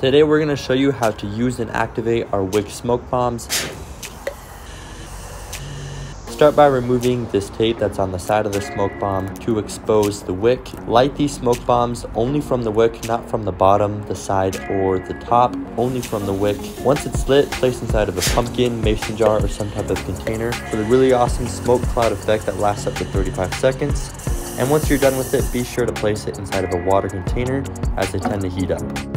Today we're going to show you how to use and activate our wick smoke bombs. Start by removing this tape that's on the side of the smoke bomb to expose the wick. Light these smoke bombs only from the wick, not from the bottom, the side, or the top, only from the wick. Once it's lit, place inside of a pumpkin, mason jar, or some type of container for the really awesome smoke cloud effect that lasts up to 35 seconds. And once you're done with it, be sure to place it inside of a water container as they tend to heat up.